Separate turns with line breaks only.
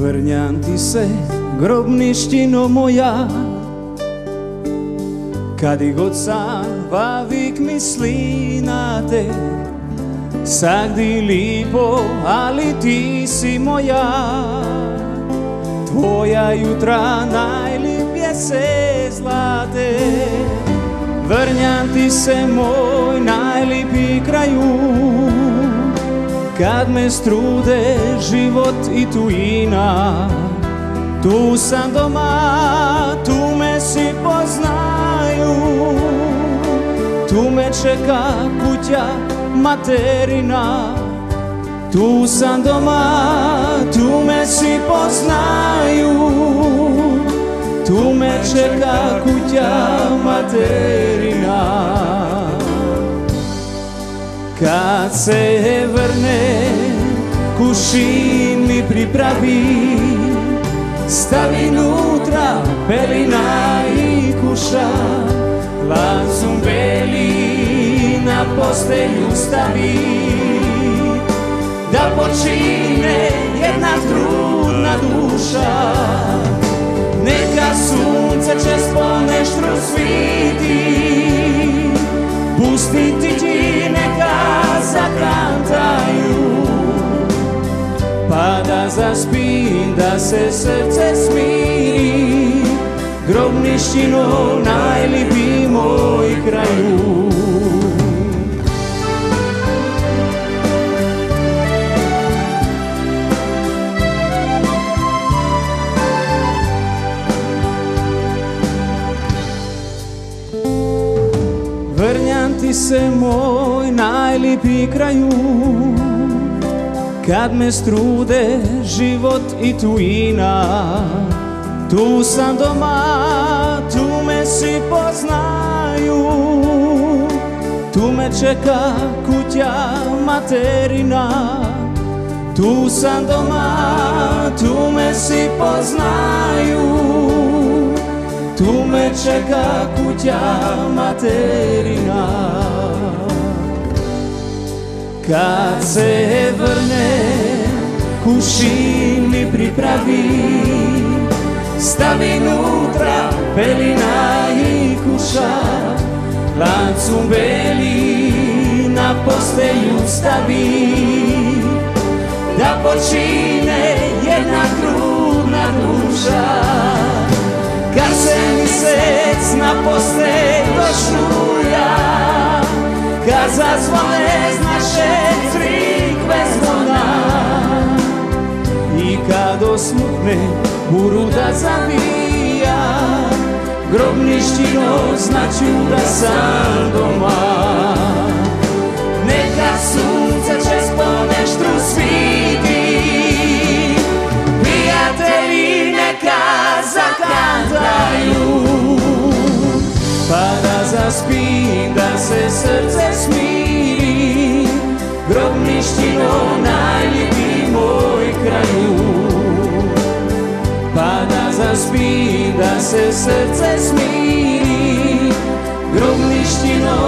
Vrnjam ti se, grobništino moja. Kad i god sam vavik misli na te Sagdi lipo, ali ti si moja. Tvoja jutra najlipje se zlate. Vrnjam ti se moj najlipi kraju Kad me strude život i tuina Tu sam doma, tu me si poznaju. Tu me čeka kuća materina Tu sam doma, tu me si poznaju. Tu me čeka kuća materina Kad se vrne kušin mi pripravi. Stavi nutra pelina i kuša Lancum beli na postelju stavi. Da počine jedna trudna duša ľudí nechá zakantajú. Páda zaspí, da se srdce smírí, grobništinou najlíbí môj kraju. Se moj najlipi kraju. Kad me strude život i tuina Tu sam doma, tu me si poznaju. Tu me čeka kuća materina Tu sam doma, tu me si poznaju. Tu me čeka kuća materina Kad se vrne kušin mi pripravi. Stavi nutra pelina i kuša Lancum beli na postelju stavi. Da počine jedna trudna duša Kad se mjesec na postelj došljuja Kad zazvone kad osmutne uruda zavija Grobništino znaću da sam doma. Neka sunce čez poneštru sviti Prijatelji neka zakantaju Pa da zaspim, da se srce smiri Grobništino zaspim, da se srce smiri. Grobništino